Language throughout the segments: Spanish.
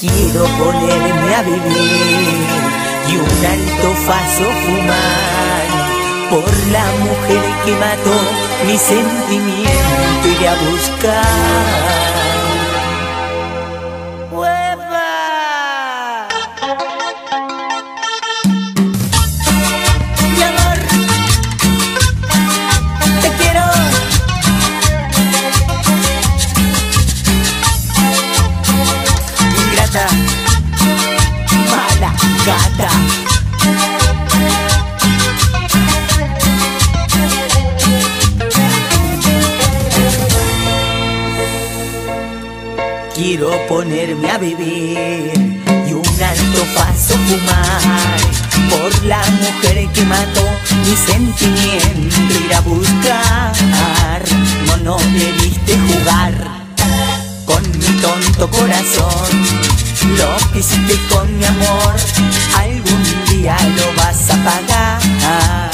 Quiero ponerme a vivir y un alto faso fumar por la mujer que mató mi sentimiento y a buscar. Quiero ponerme a vivir y un alto paso fumar por la mujer que mató mi sentimiento ir a buscar. No, no debiste jugar con mi tonto corazón lo que hiciste con mi amor, algún día lo vas a pagar.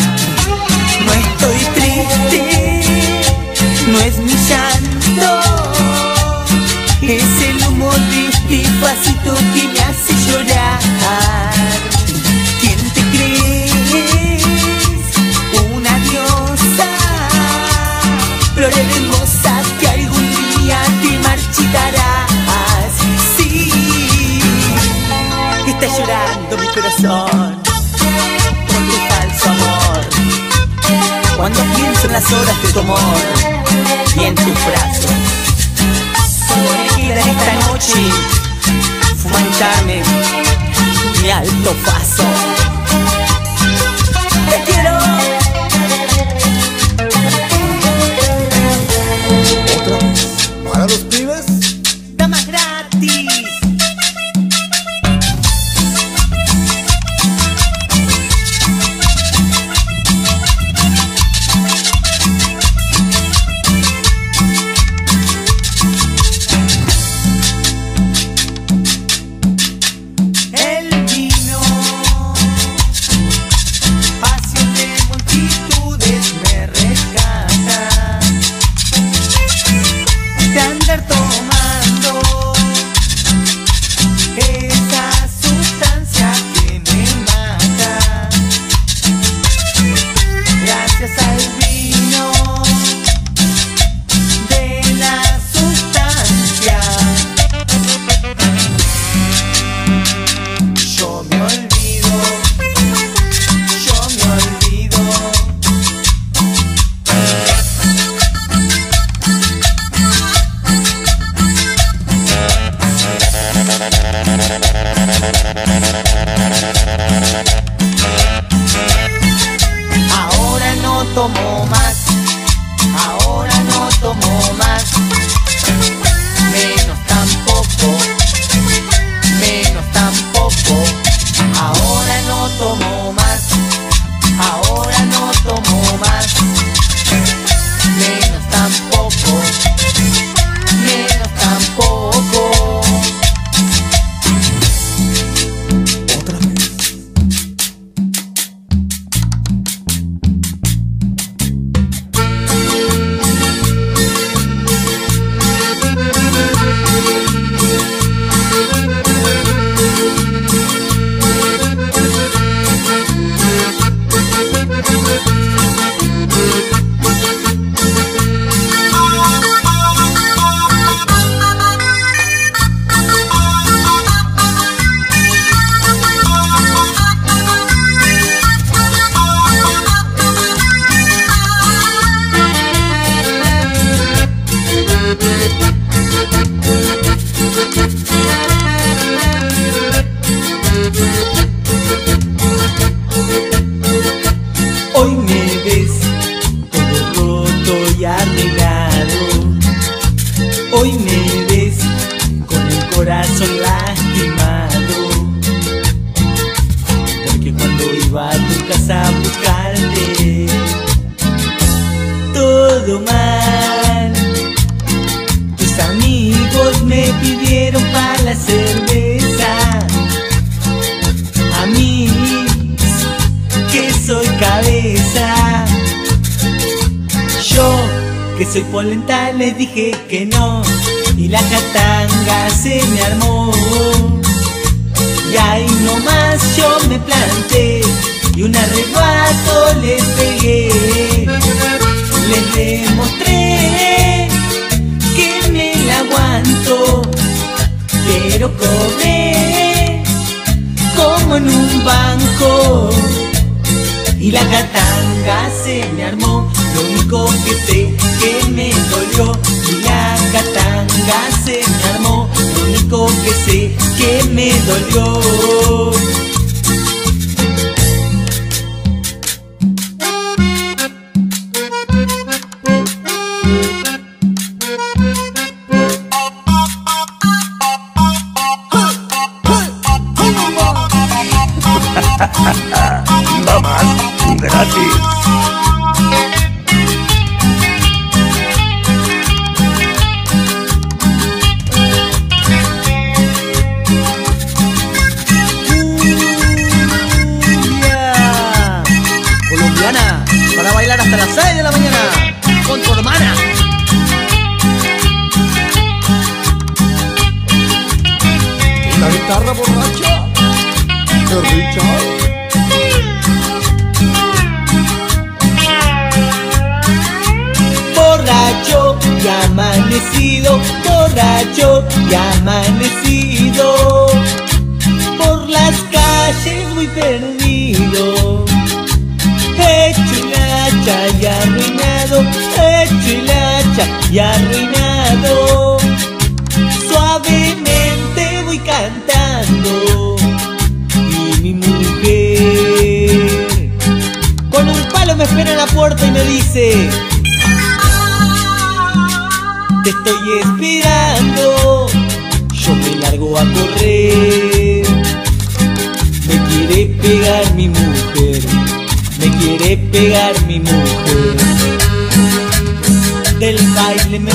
No estoy triste, no es mi llanto, es el humo de este que me hace llorar. ¿Quién te crees? Una diosa, flor hermosa que algún día te marchitará. Está llorando mi corazón por tu falso amor. Cuando pienso en las horas de tu amor y en tus brazos, me queda esta noche fumantarme mi alto paso. soy polenta, le dije que no. Y la catanga se me armó. Y ahí nomás yo me planté Y un arrebato les pegué. Les demostré que me la aguanto Pero cobré como en un banco. Y la catanga se me armó. Lo único que sé que me dolió y la catanga se me armó. Lo único que sé que me dolió. aquí esperando, yo me largo a correr. Me quiere pegar mi mujer, me quiere pegar mi mujer. Del baile me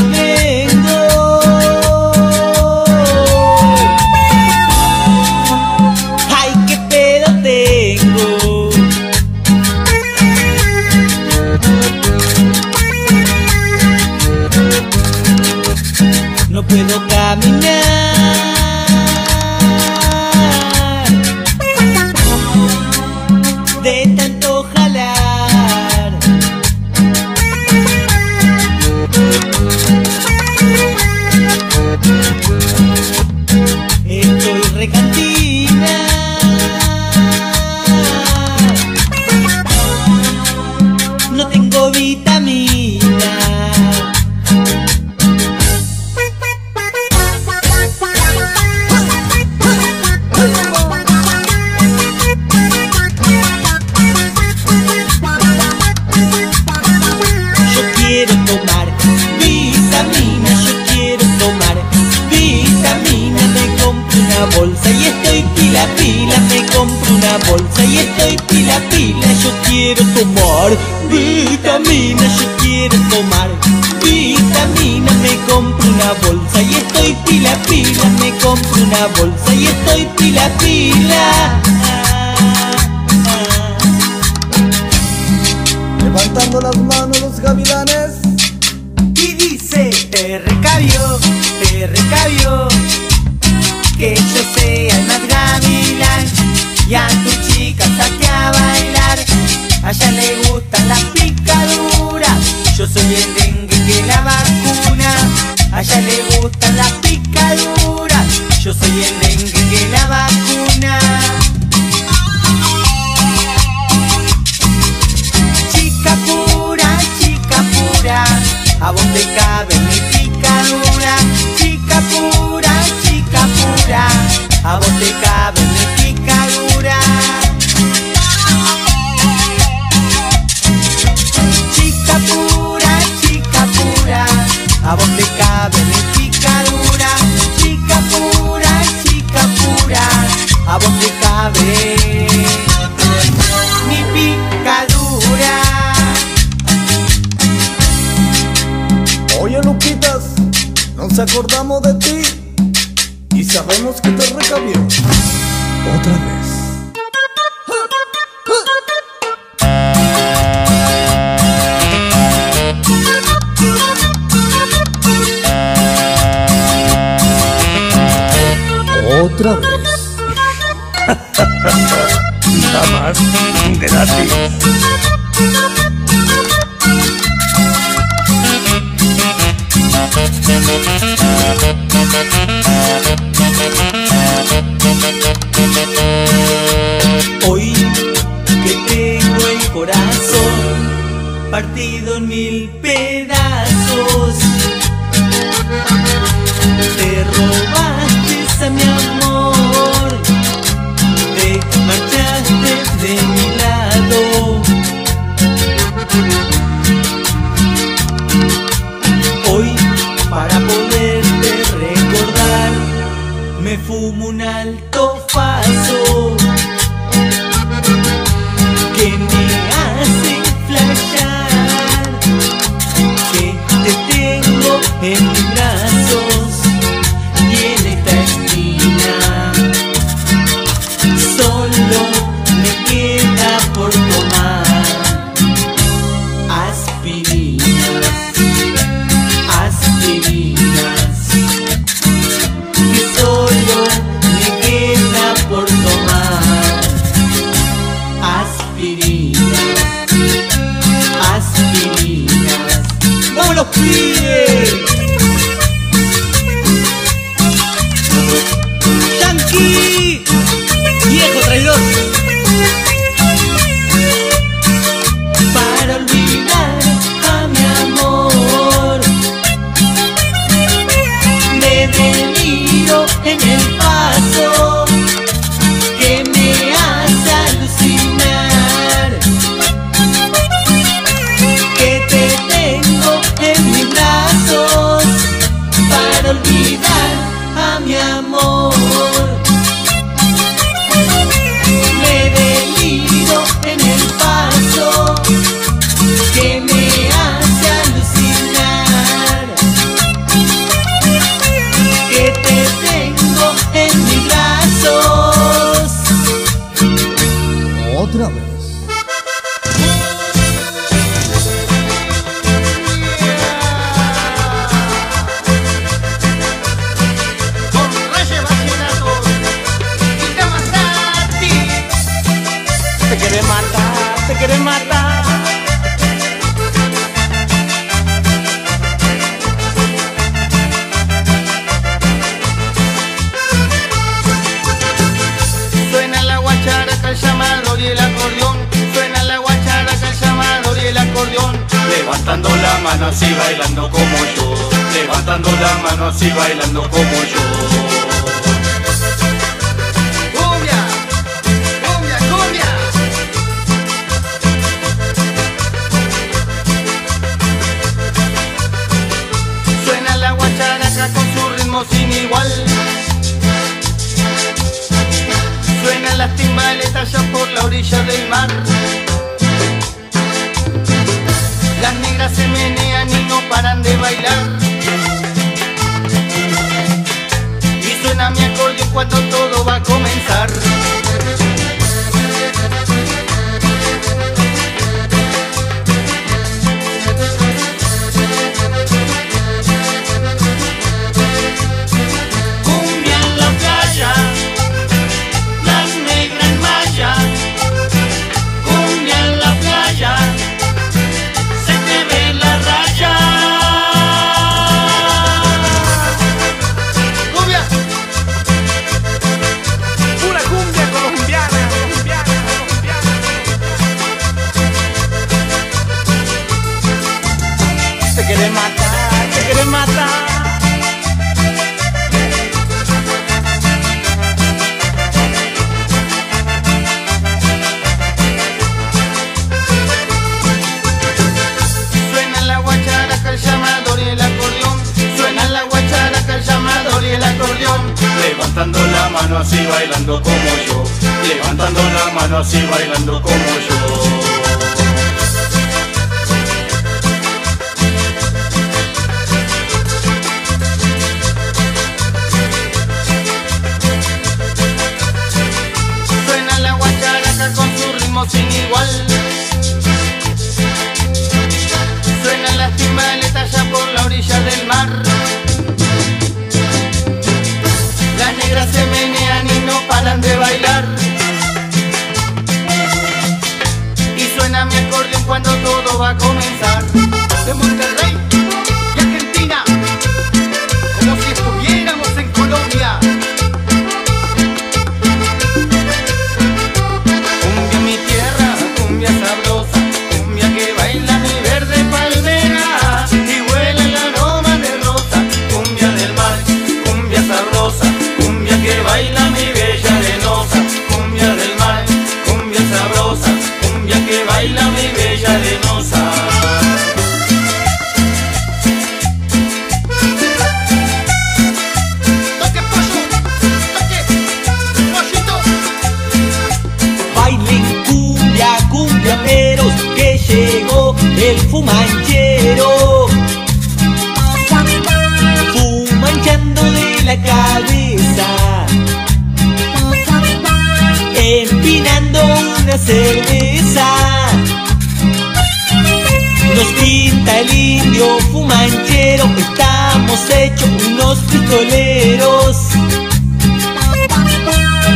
nos pinta el indio fumanchero, estamos hechos unos pistoleros.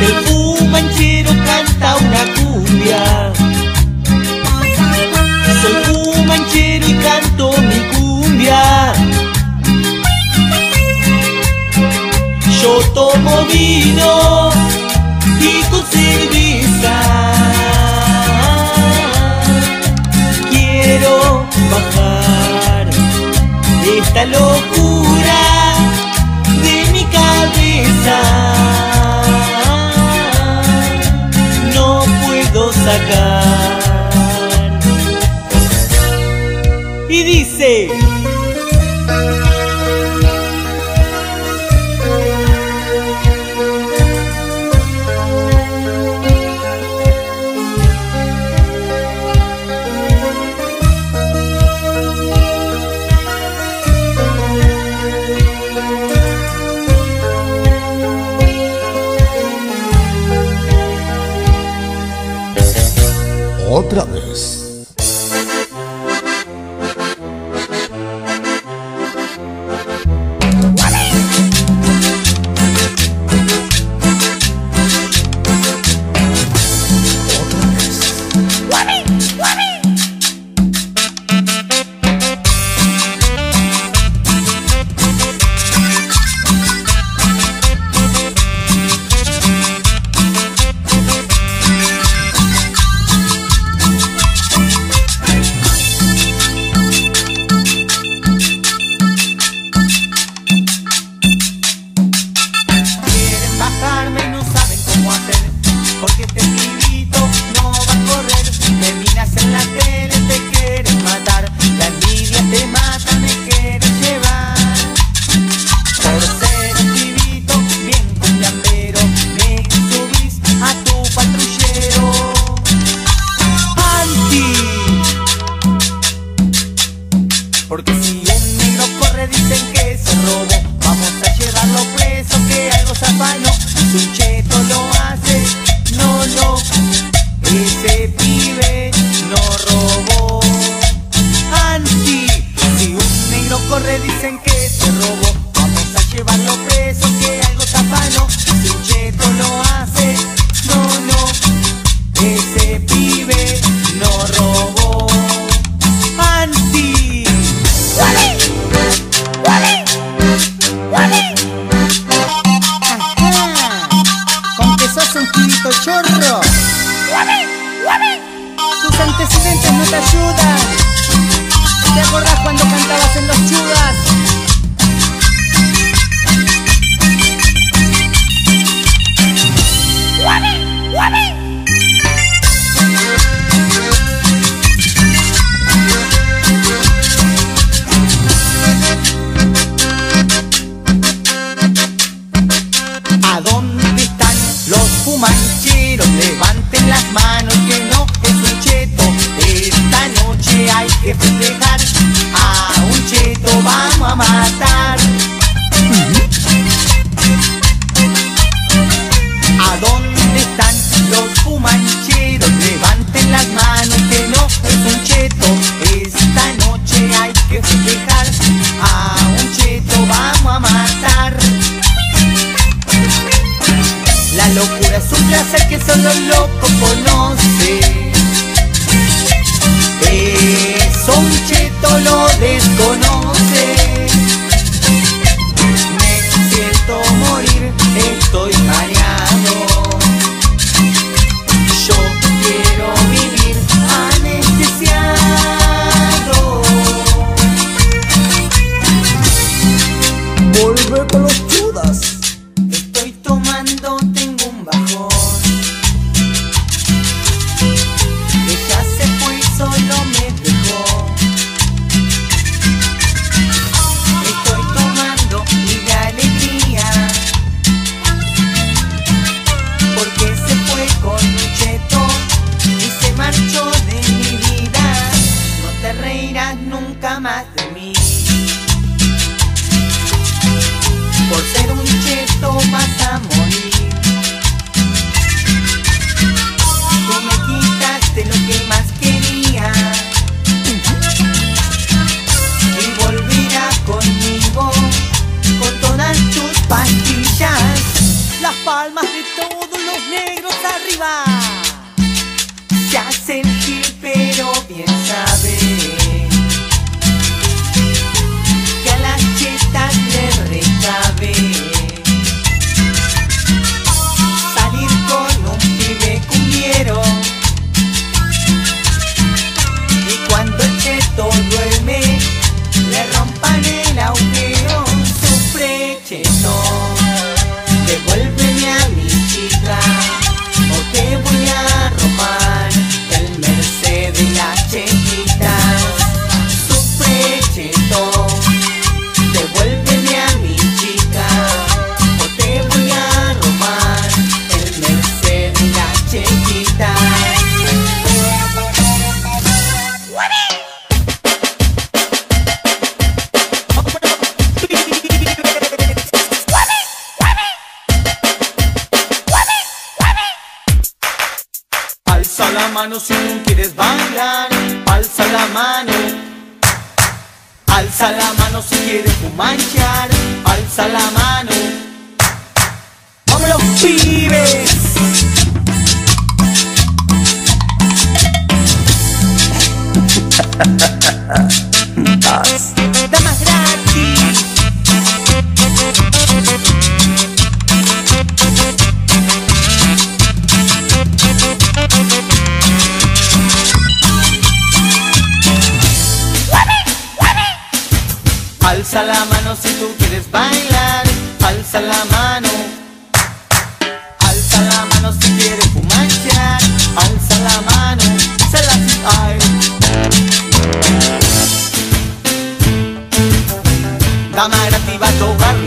El fumanchero canta una cumbia. Soy fumanchero y canto mi cumbia. Yo tomo vino y con bajar esta locura de mi cabeza. No puedo sacar. Y dice...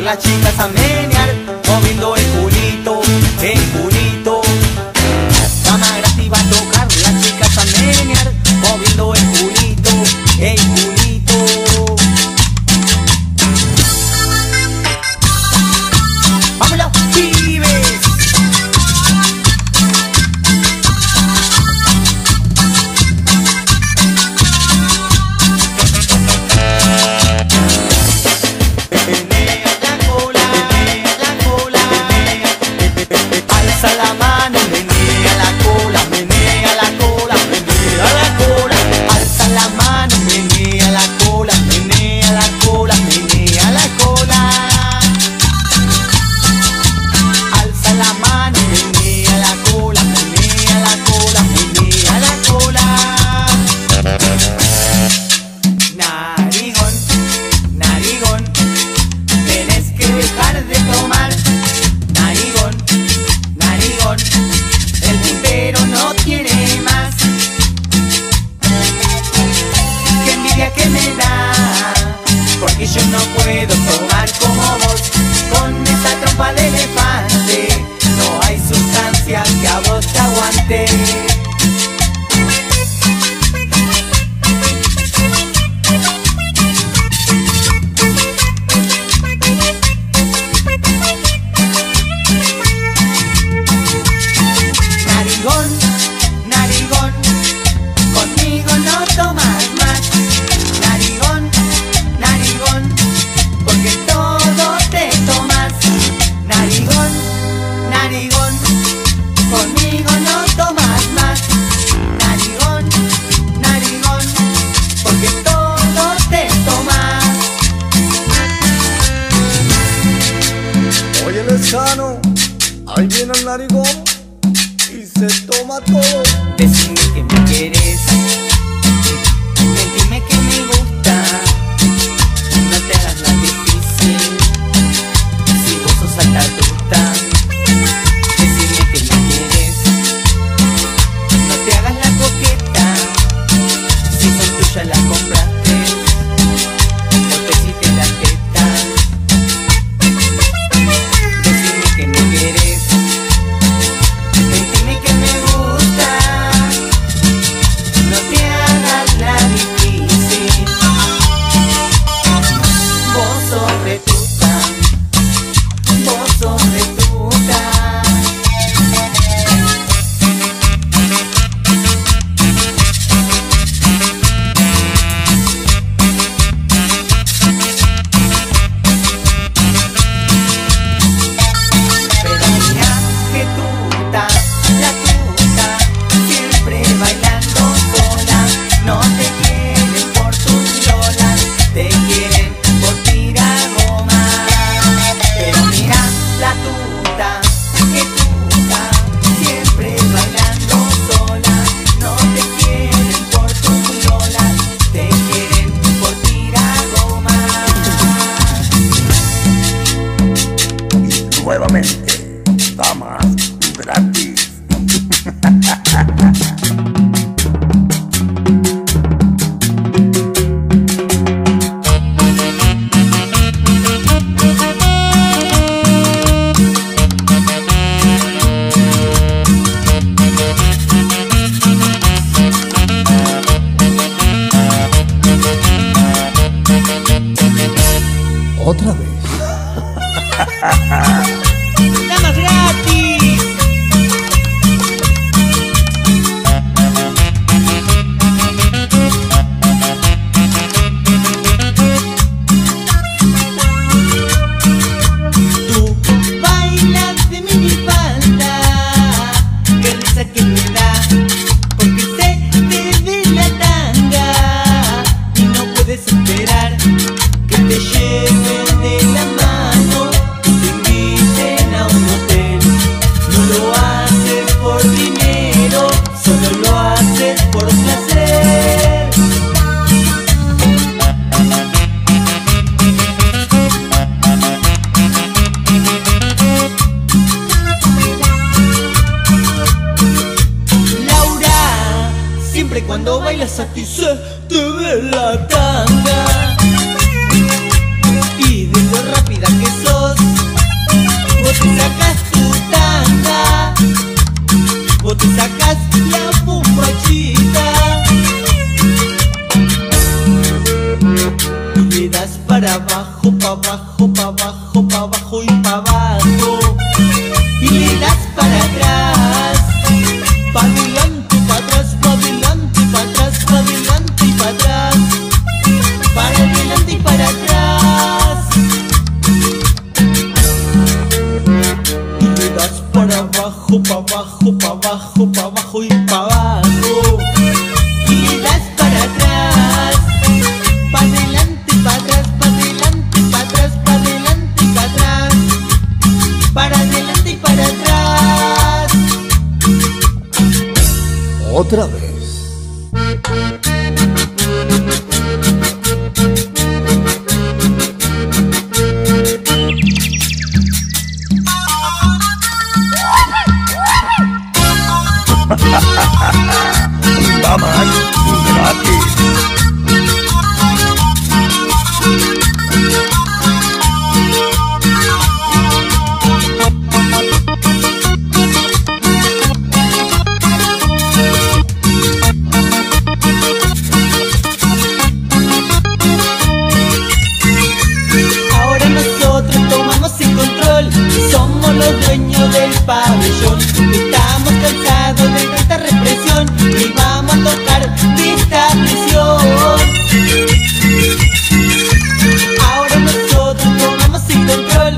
latir é essa mente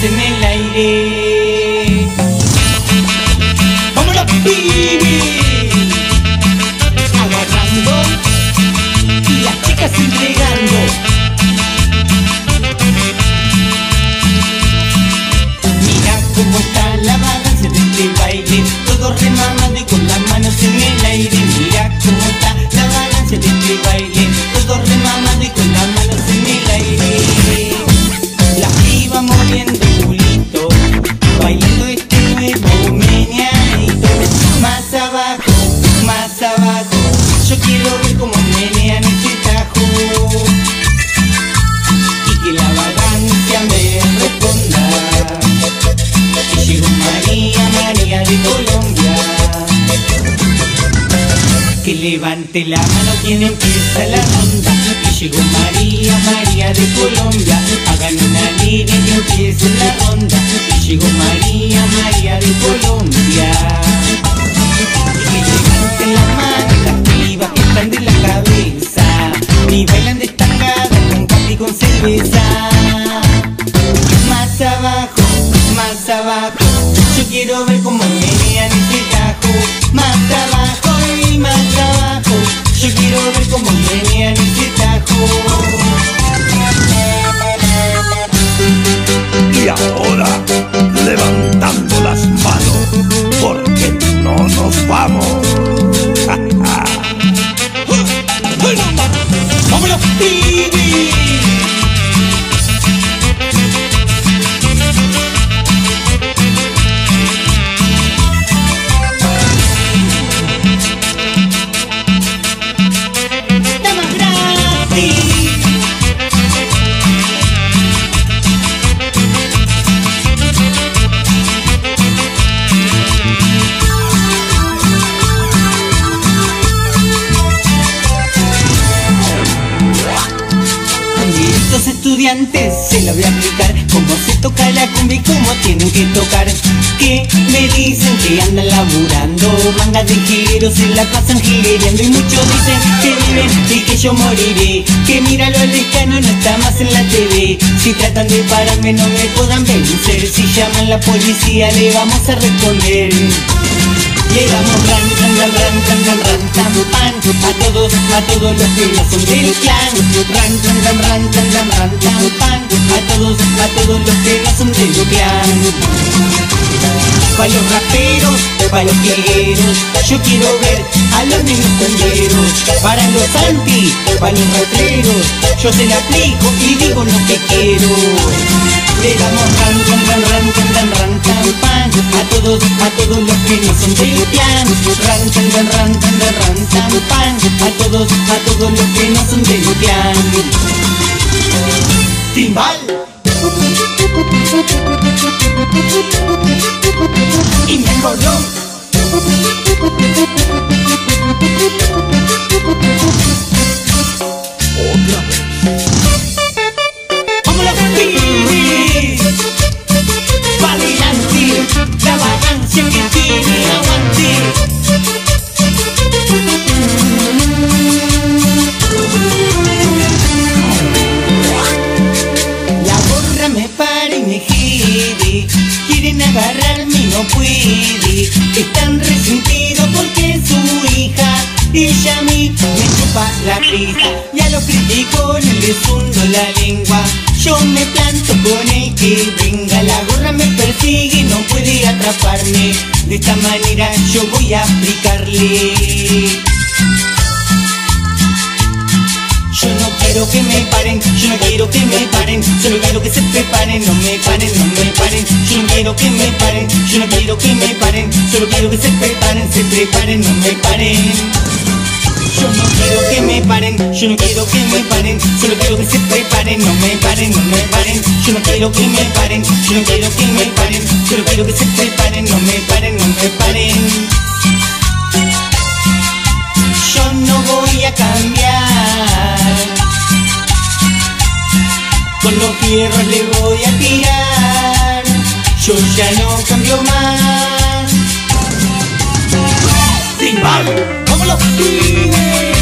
con las dicen que andan laburando Manga de gileros se la pasan gilereando Y muchos dicen que viven y que yo moriré Que mira lo lejano no está más en la TV Si tratan de pararme no me puedan vencer Si llaman la policía le vamos a responder le damos ran, ran, ran, ran, ran, ran, tan, pan A todos, a todos los que no son del clan Ran, ran, ran, ran, ran, ran, ran, pan A todos, a todos los que no son del clan Pa' los raperos, pa' los piegueros Yo quiero ver a los negros cumbieros Para los anti, pa' los rateros Yo se la aplico y digo lo que quiero Le damos ran, ran, ran, ran, ran, ran, ran, pan A todos, a todos los que no son del clan Ran, ran, ran, ran, ran, ran, ran, pan A todos, a todos los que no son del clan Timbal y me acordó la risa Y a los criticones les hundo la lengua. Yo me planto con el que venga La gorra me persigue y no puede atraparme. De esta manera yo voy a aplicarle. Yo no quiero que me paren, yo no quiero que me paren, solo quiero que se preparen, no me paren, no me paren, yo no quiero que me paren, yo no quiero que me paren, solo quiero que se preparen, se preparen, no me paren. Yo no quiero que me paren, yo no quiero que me paren, solo quiero que se preparen, no me paren, no me paren, yo no quiero que me paren, yo no quiero que me paren, solo quiero que se preparen, no me paren, no me paren. Yo no voy a cambiar. Con los fierros le voy a tirar. Yo ya no cambio más los.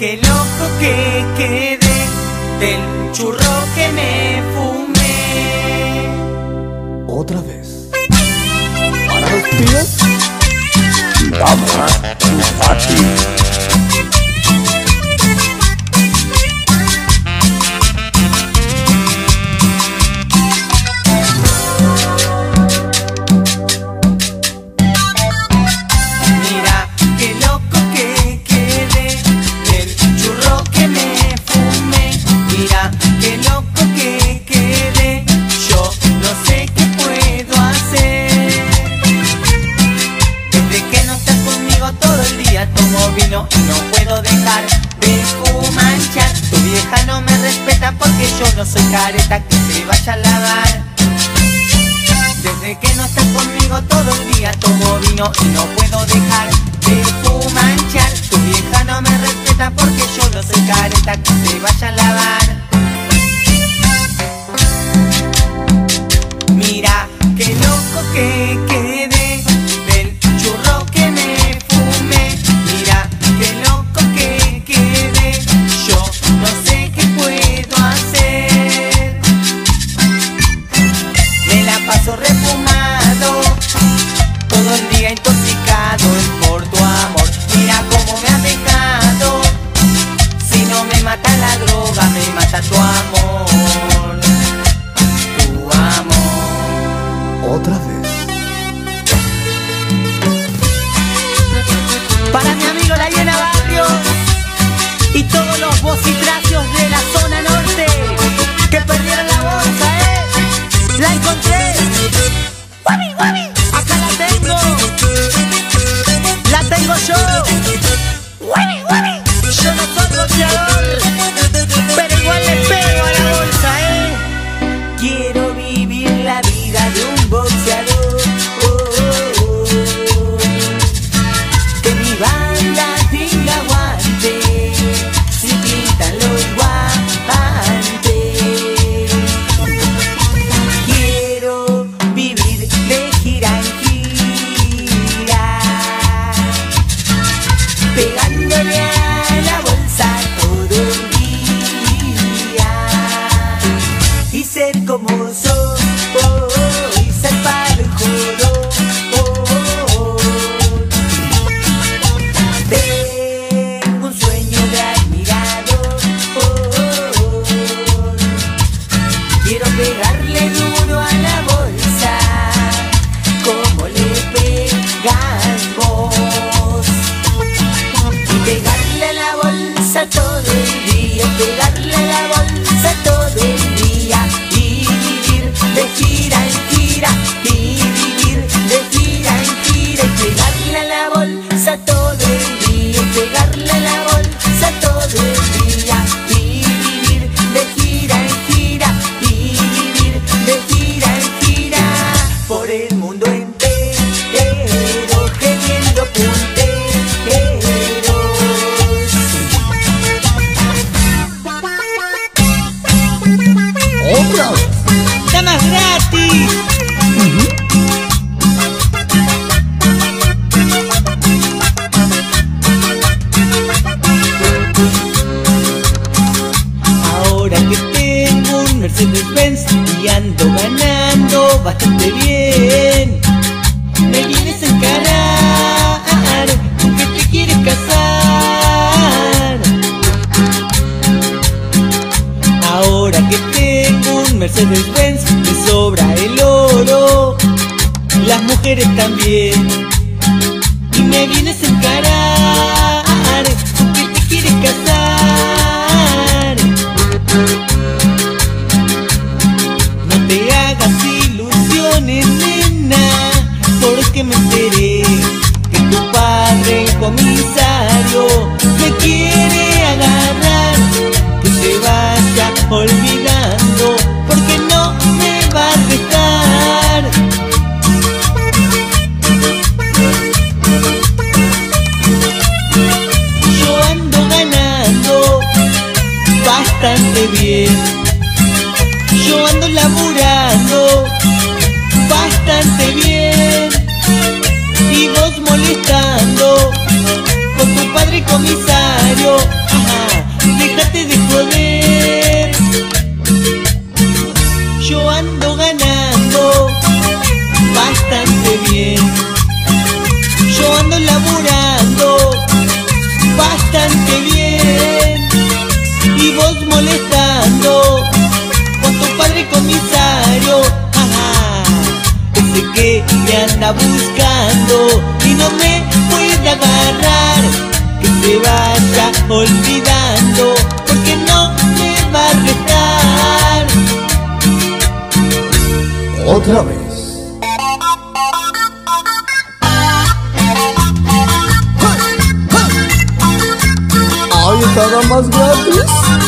Qué loco que quedé del churro que me fumé. Otra vez. Para los tíos. Vamos ¿eh? a tu soy careta que se vaya a lavar Desde que no estás conmigo todo el día tomo vino y no puedo buscando y no me puede agarrar. Que se vaya olvidando porque no me va a retar. Otra vez. Ay, más gratis.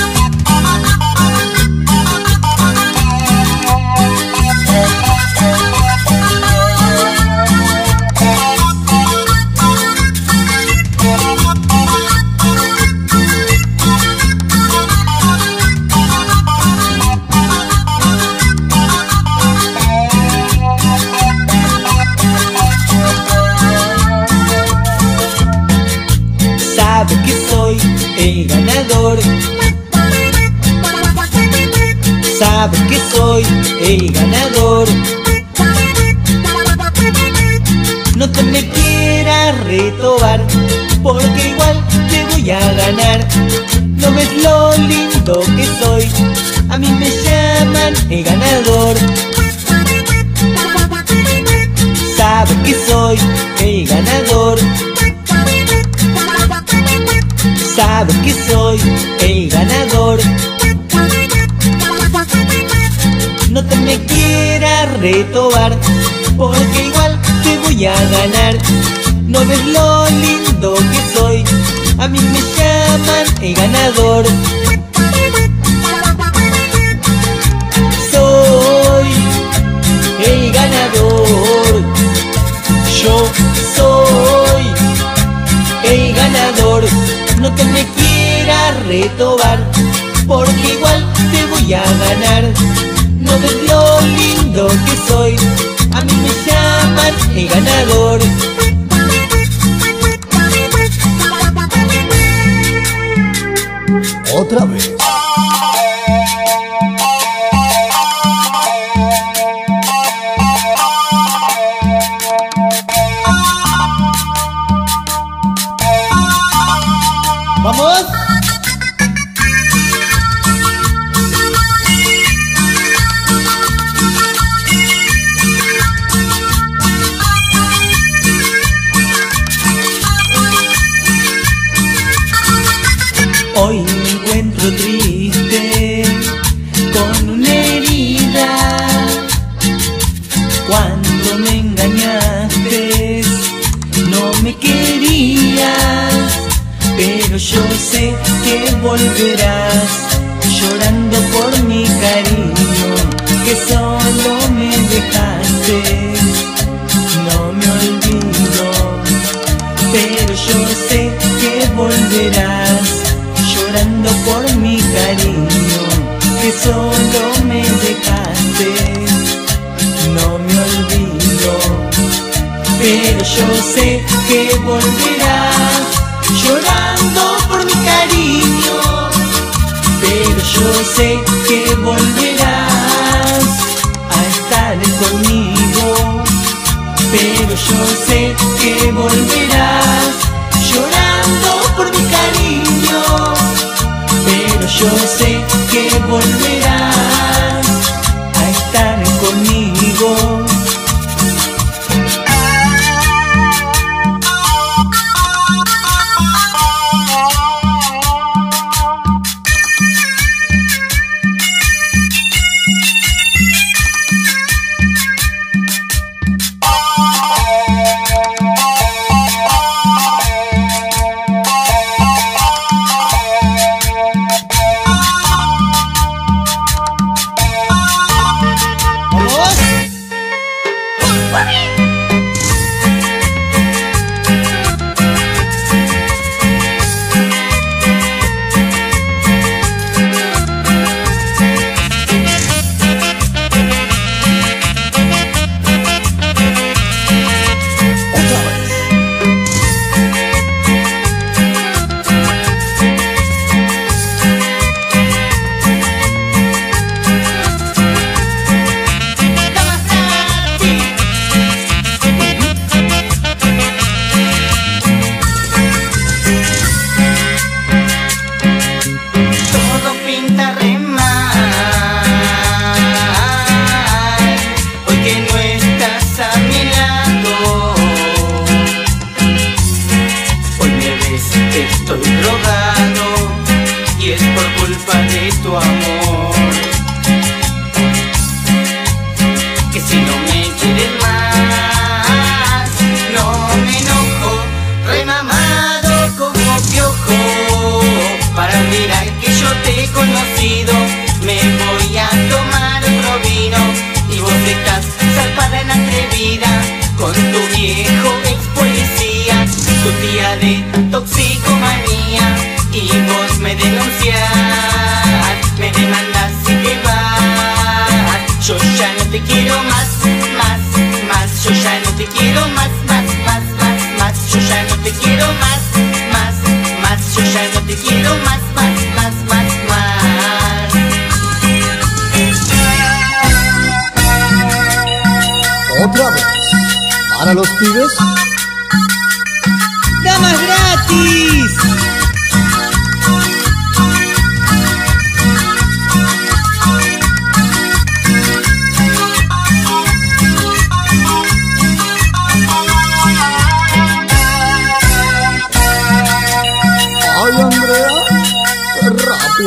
a ganar. No ves lo lindo que soy, a mí me llaman el ganador. Soy el ganador, yo soy el ganador. No te me quieras retobar, porque igual te voy a ganar. No ves lo lindo que soy A mí me llaman el ganador. Otra vez.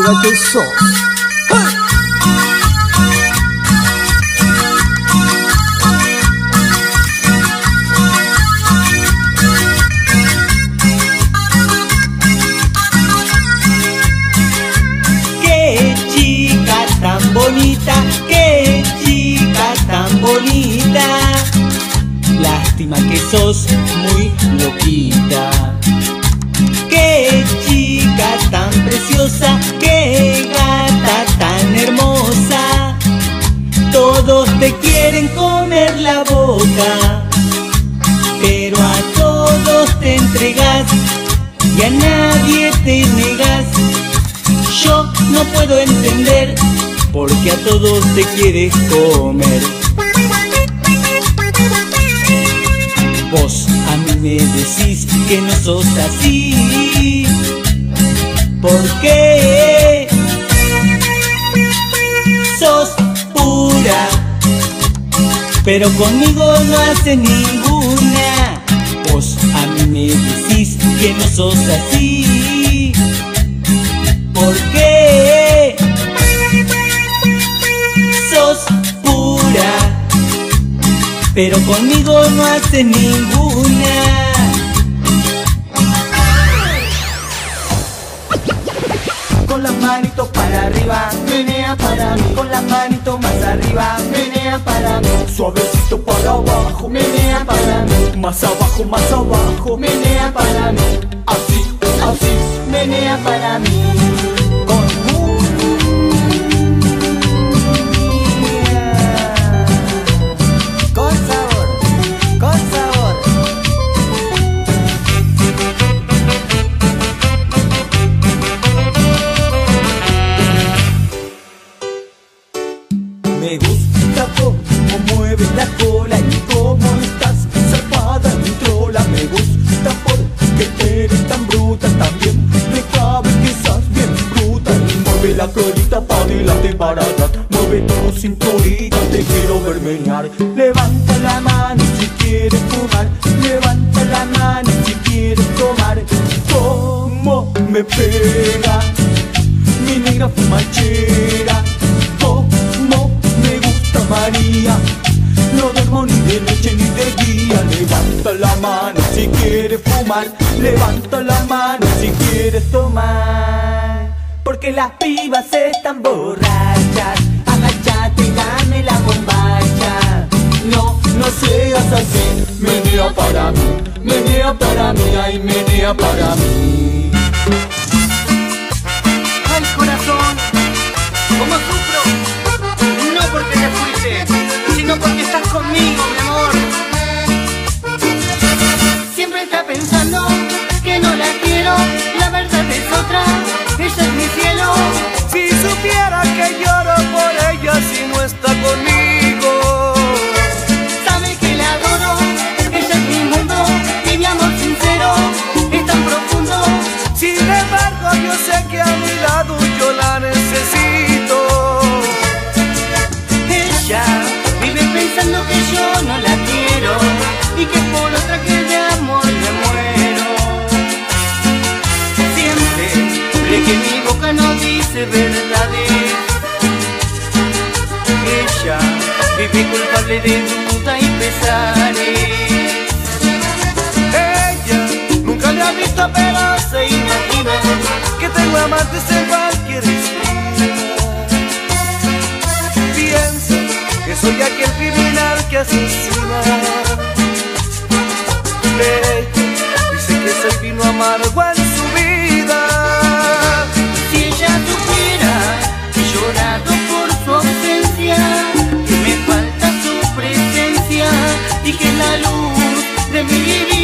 vai ter som. comer. Vos a mí me decís que no sos así. ¿Por qué? Sos pura, pero conmigo no hace ninguna. Vos a mí me decís que no sos así. pero conmigo no hace ninguna. Con las manitos para arriba, menea para mí. Con las manitos más arriba, menea para mí. Suavecito para abajo, menea para mí. Más abajo, más abajo, menea para mí. Así, así, menea para mí. Me gusta cómo mueves la cola y cómo estás zarpada en trola. Me gusta porque eres tan bruta también. Me cabe que estás bien bruta. Mueve la colita para adelante para atrás. Mueve tu cinturita, te quiero ver menear. Levanta la mano si quieres fumar, levanta la mano si quieres tomar. Cómo me pega mi negra fumachera. Fumar. Levanta la mano si quieres tomar. Porque las pibas están borrachas, agachate y dame la bombacha. No, no seas así. Menea para mí, menea para mí, ay, menea para mí. Ay corazón, ¿cómo sufro? No porque te fuiste, sino porque estás conmigo, mi amor. Culpable de duda y pesares. Ella nunca le ha visto, pero se imagina que tengo amantes en cualquier esquina. Piensa que soy aquel criminal que asesina. Ella dice que soy vino amargo y que la luz de mi vivir,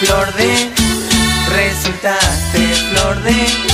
flor de, resultaste flor de,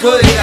could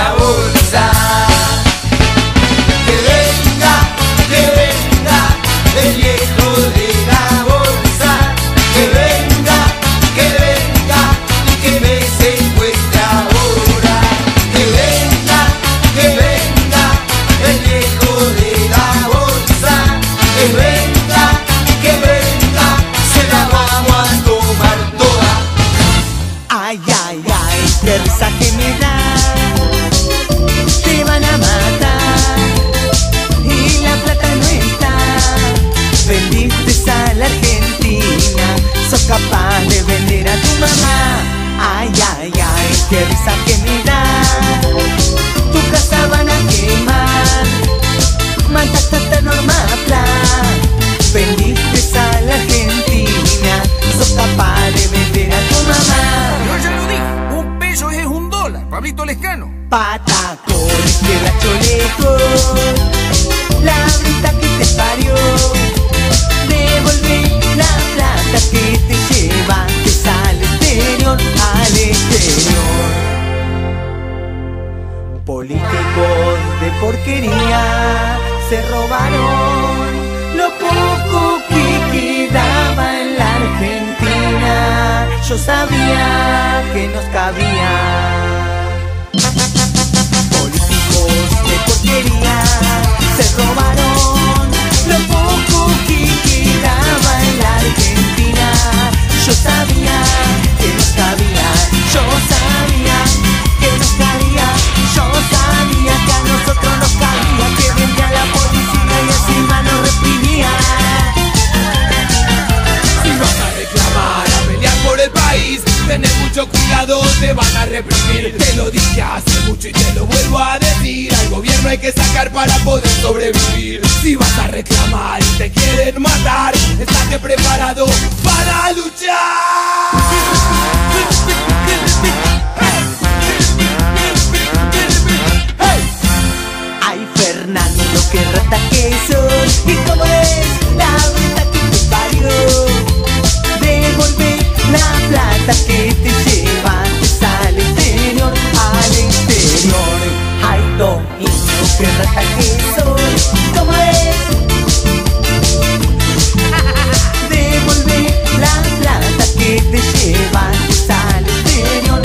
Que Devolver la plaza que te llevas al Señor,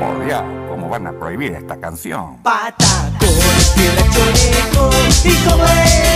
por Dios! ¿cómo van a prohibir esta canción? Pata con el cielo ¿y cómo es?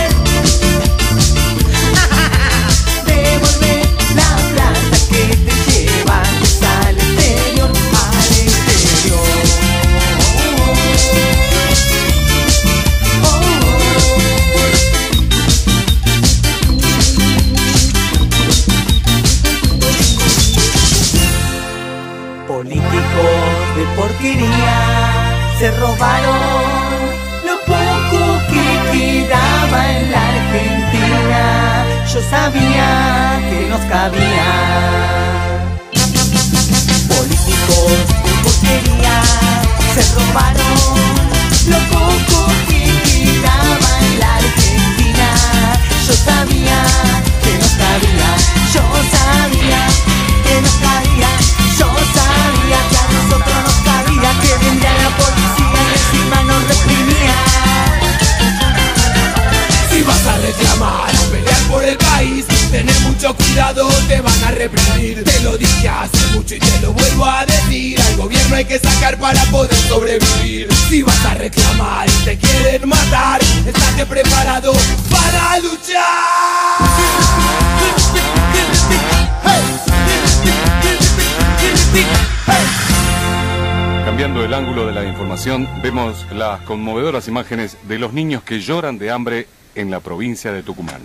vemos las conmovedoras imágenes de los niños que lloran de hambre en la provincia de Tucumán.